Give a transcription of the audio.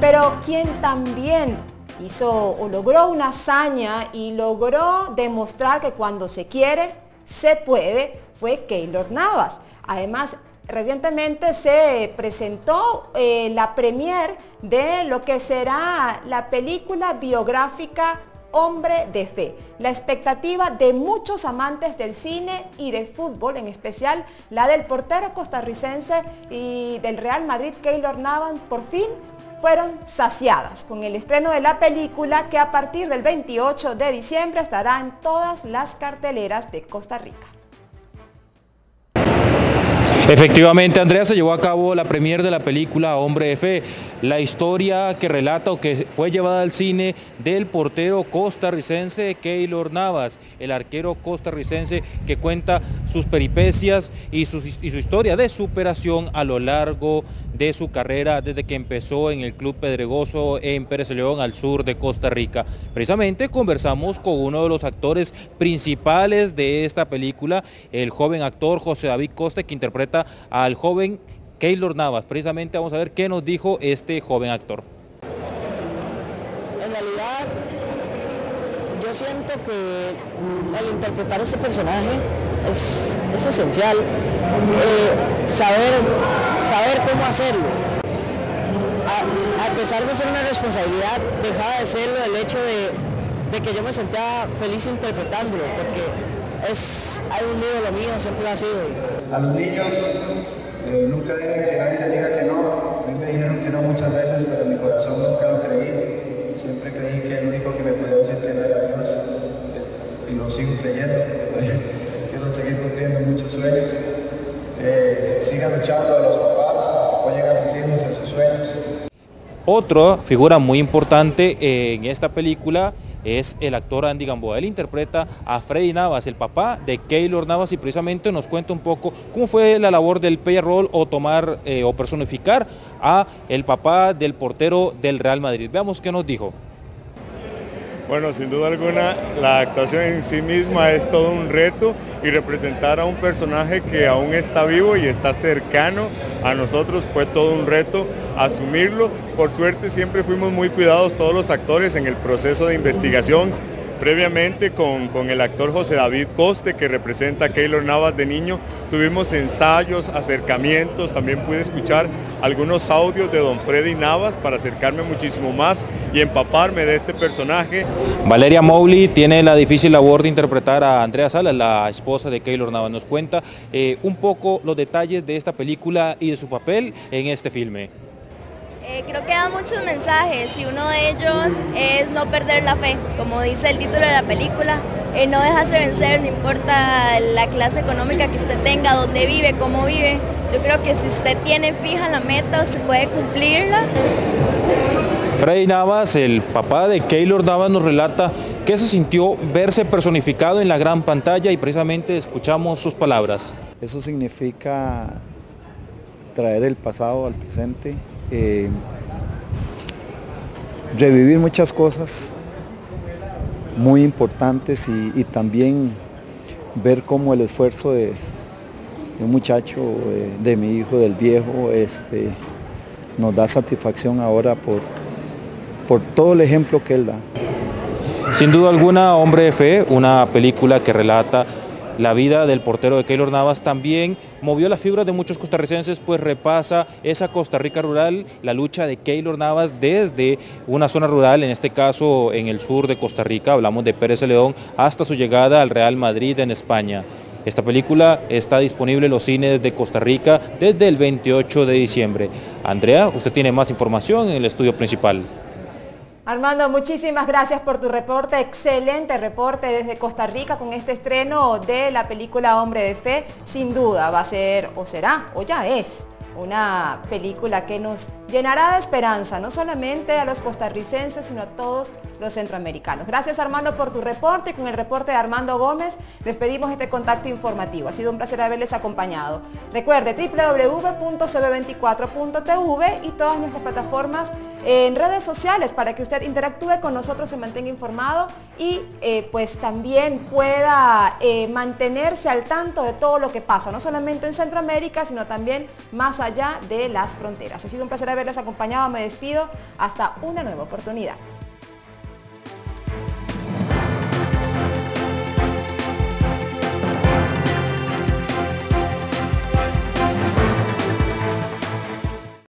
Pero quien también hizo o logró una hazaña y logró demostrar que cuando se quiere, se puede, fue Keylor Navas. Además, recientemente se presentó eh, la premier de lo que será la película biográfica Hombre de Fe. La expectativa de muchos amantes del cine y del fútbol, en especial la del portero costarricense y del Real Madrid, Keylor Navas, por fin fueron saciadas con el estreno de la película que a partir del 28 de diciembre estará en todas las carteleras de Costa Rica. Efectivamente, Andrea, se llevó a cabo la premier de la película Hombre de Fe, la historia que relata o que fue llevada al cine del portero costarricense Keylor Navas, el arquero costarricense que cuenta sus peripecias y su, historia de superación a lo largo de su carrera desde que empezó en el Club Pedregoso en Pérez León al sur de Costa Rica. Precisamente conversamos con uno de los actores principales de esta película, el joven actor José David Coste que interpreta al joven Keylor Navas. Precisamente vamos a ver qué nos dijo este joven actor. En realidad, yo siento que al interpretar este personaje es, esencial eh, saber, saber cómo hacerlo. A, pesar de ser una responsabilidad, dejaba de serlo el hecho de, de que yo me sentía feliz interpretándolo, porque es algo mío, lo mío siempre lo ha sido. A los niños nunca dejen que nadie les diga que no. A mí me dijeron que no muchas veces, pero en mi corazón nunca lo creí. Siempre creí que el único que me podía decir que no era Dios. y lo sigo creyendo. Quiero seguir cumpliendo muchos sueños. Eh, sigan luchando a los papás, apoyen a sus hijos en sus sueños. Otra figura muy importante en esta película es el actor Andy Gamboa. Él interpreta a Freddy Navas, el papá de Keylor Navas y precisamente nos cuenta un poco cómo fue la labor del payroll o tomar eh, o personificar a el papá del portero del Real Madrid. Veamos qué nos dijo. Bueno, sin duda alguna, la actuación en sí misma es todo un reto y representar a un personaje que aún está vivo y está cercano a nosotros fue todo un reto asumirlo. Por suerte siempre fuimos muy cuidados todos los actores en el proceso de investigación Previamente con, el actor José David Coste, que representa a Keylor Navas de niño, tuvimos ensayos, acercamientos, también pude escuchar algunos audios de don Freddy Navas para acercarme muchísimo más y empaparme de este personaje. Valeria Mowley tiene la difícil labor de interpretar a Andrea Salas, la esposa de Keylor Navas. Nos cuenta eh, un poco los detalles de esta película y de su papel en este filme. Eh, creo que da muchos mensajes y uno de ellos es no perder la fe, como dice el título de la película, eh, no dejarse vencer, no importa la clase económica que usted tenga, dónde vive, cómo vive. Yo creo que si usted tiene fija la meta, usted puede cumplirla. Freddy Navas, el papá de Keylor Navas, nos relata qué se sintió verse personificado en la gran pantalla y precisamente escuchamos sus palabras. Eso significa traer el pasado al presente, eh, revivir muchas cosas muy importantes y, también ver cómo el esfuerzo de, un muchacho, eh, de, mi hijo, del viejo, este, nos da satisfacción ahora por, por todo el ejemplo que él da. Sin duda alguna, Hombre de Fe, una película que relata la vida del portero de Keylor Navas también movió las fibras de muchos costarricenses, pues repasa esa Costa Rica rural, la lucha de Keylor Navas desde una zona rural, en este caso en el sur de Costa Rica, hablamos de Pérez León, hasta su llegada al Real Madrid en España. Esta película está disponible en los cines de Costa Rica desde el 28 de diciembre. Andrea, usted tiene más información en el estudio principal. Armando, muchísimas gracias por tu reporte, excelente reporte desde Costa Rica con este estreno de la película Hombre de Fe. Sin duda va a ser, o será, o ya es, una película que nos llenará de esperanza, no solamente a los costarricenses, sino a todos los centroamericanos. Gracias Armando por tu reporte con el reporte de Armando Gómez despedimos este contacto informativo. Ha sido un placer haberles acompañado. Recuerde www.cb24.tv y todas nuestras plataformas en redes sociales para que usted interactúe con nosotros, se mantenga informado y eh, pues también pueda eh, mantenerse al tanto de todo lo que pasa, no solamente en Centroamérica, sino también más allá de las fronteras. Ha sido un placer haberles acompañado, me despido, hasta una nueva oportunidad.